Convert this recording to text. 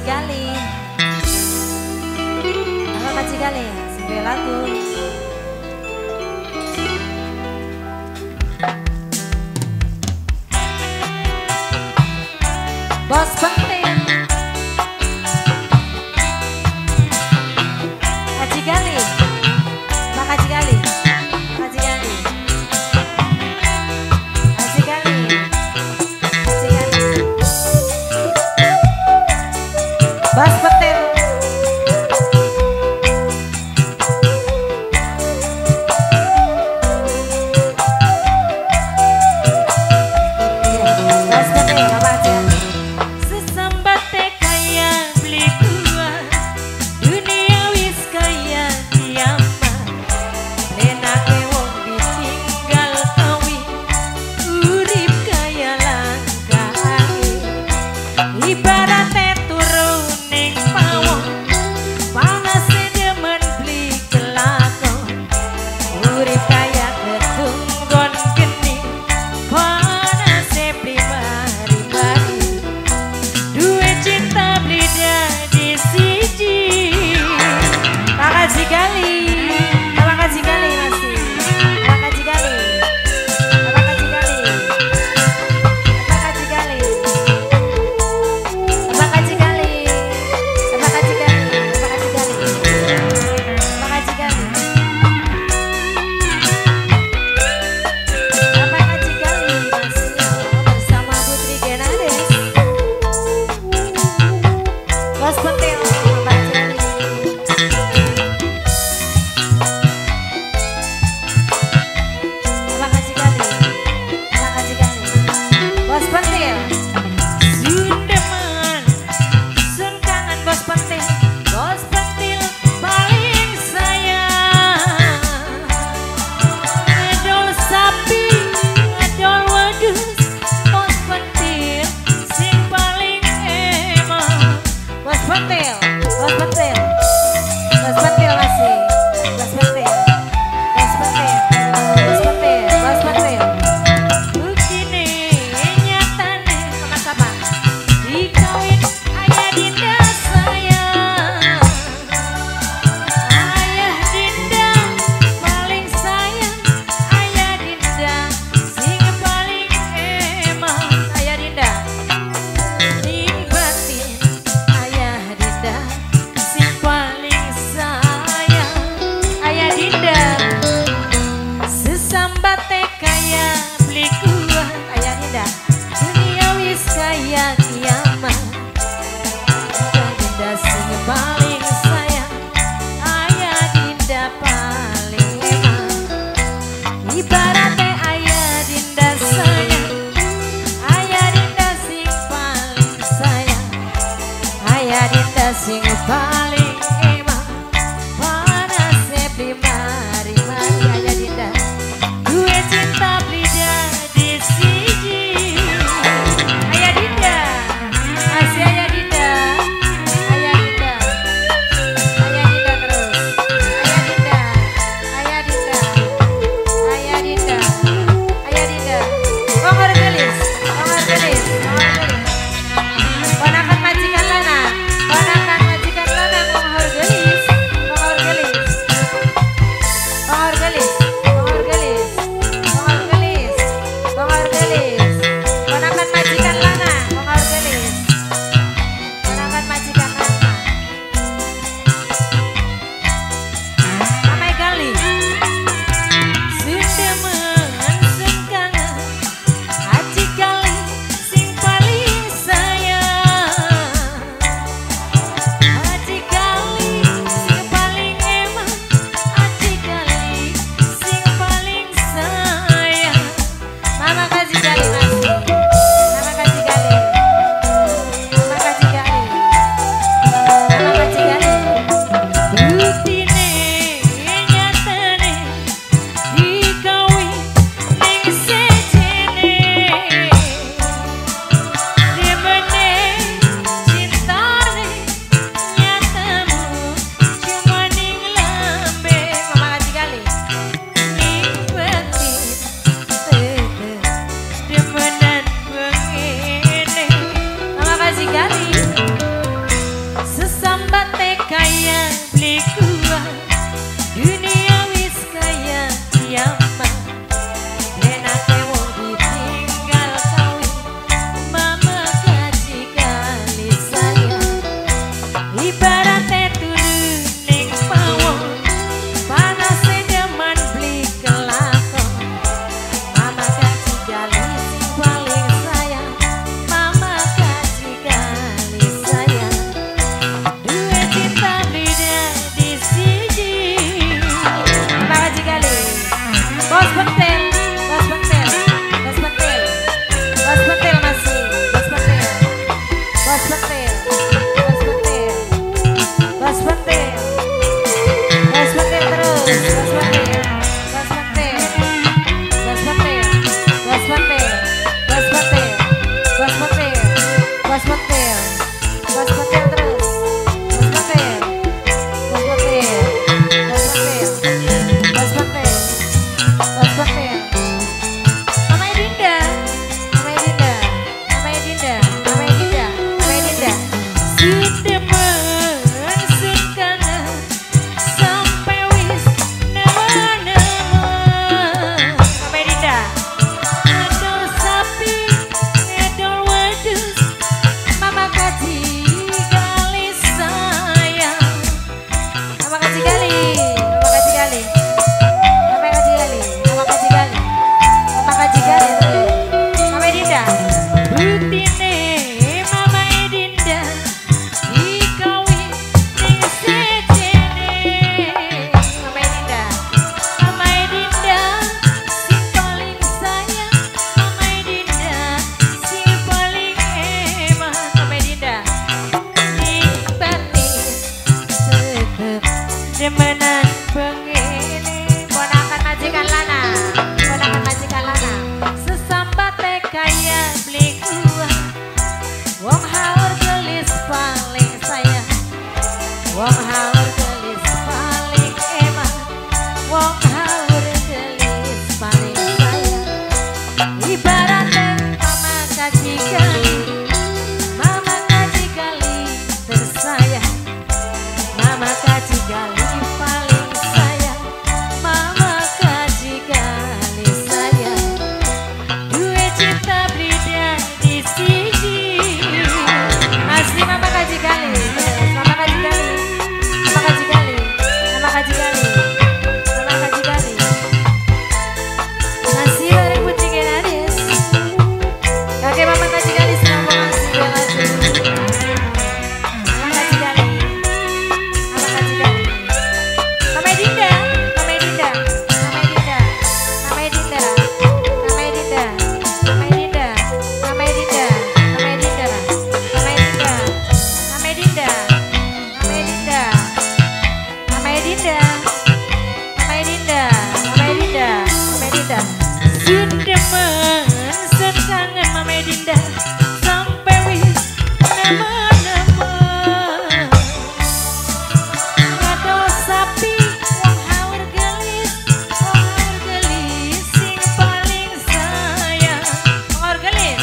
Kajikali Apa Kajikali? Sebuah lagu. Bos Bang aquí. Dinda mesen kangen mame sampai wis nama-nama. Sapi haur gelis haur gelis paling sayang. Haur gelis